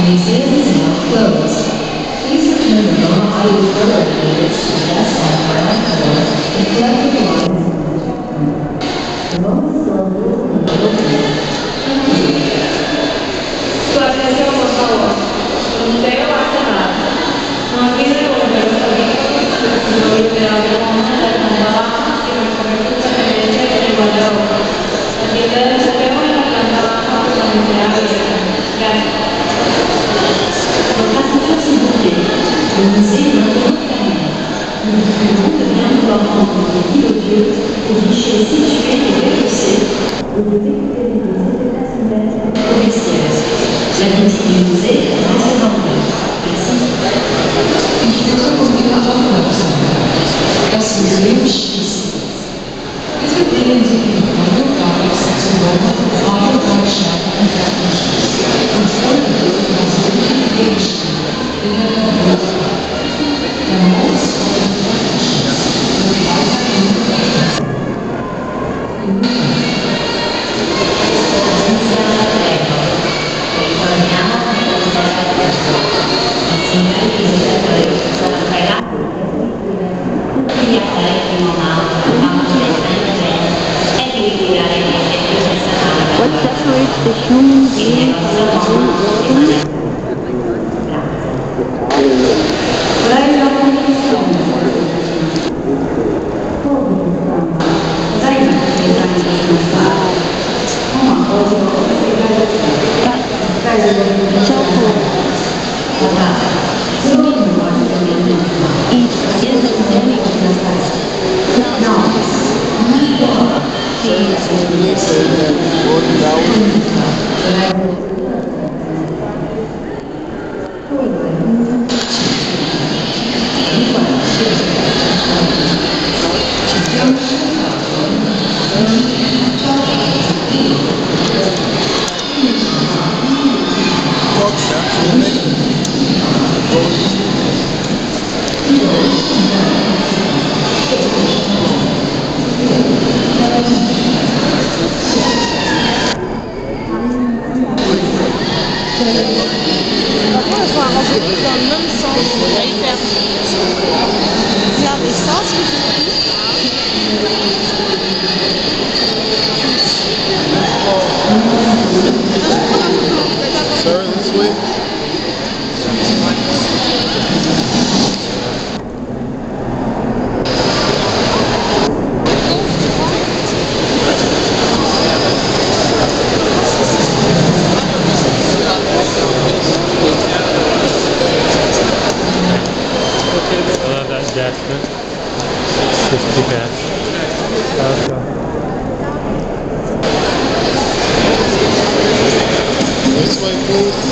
The museum is now closed. Please return the Audio photo exhibits to the desk on and collect the in the check room. The open. Thank you. Su atención, por favor. Usted no hacer nada. No olvide devolver los audífonos, no olvide abrir la mano de la y en el igual de. La tienda del espejo La du musée est ensemble. Merci. Ich willkommen wieder aufmerksam. Das Museum schließt. Bitte bringen Sie Ihre Fotografik-Sektionen Fotografschreiben und Fertigschrift und folgen Sie persönlichen Gegenstände in der Verwaltung. 八、交通、八、生命、一、交通、二、生命。Après, il faut arranger tout dans le même sens. Là, il perd. Regarde, Way, please.